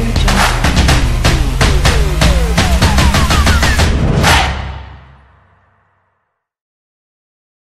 Good.